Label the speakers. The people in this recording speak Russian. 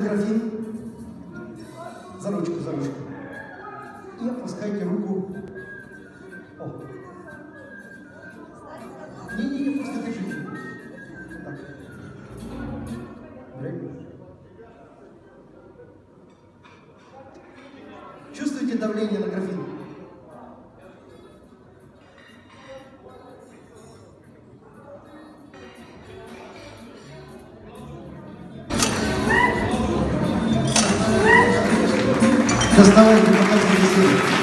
Speaker 1: графин. За ручку, за ручку. И опускайте руку. О. Не-не-не, просто держите. Так. Чувствуете давление на графин? Доставай депутатский беседу.